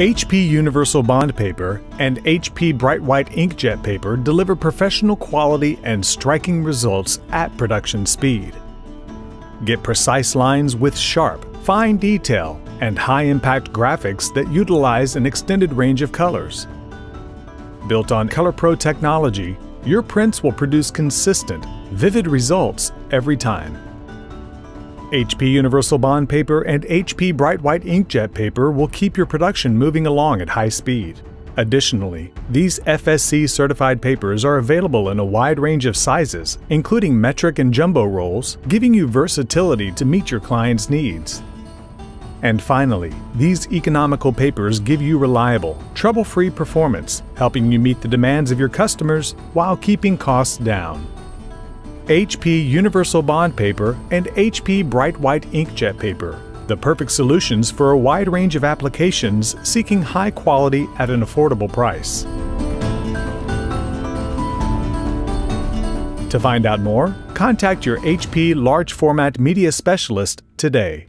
HP Universal Bond Paper and HP Bright White Inkjet Paper deliver professional quality and striking results at production speed. Get precise lines with sharp, fine detail, and high-impact graphics that utilize an extended range of colors. Built on ColorPro technology, your prints will produce consistent, vivid results every time. HP Universal Bond Paper and HP Bright White Inkjet Paper will keep your production moving along at high speed. Additionally, these FSC certified papers are available in a wide range of sizes, including metric and jumbo rolls, giving you versatility to meet your client's needs. And finally, these economical papers give you reliable, trouble-free performance, helping you meet the demands of your customers while keeping costs down. HP Universal Bond Paper and HP Bright White Inkjet Paper, the perfect solutions for a wide range of applications seeking high quality at an affordable price. To find out more, contact your HP Large Format Media Specialist today.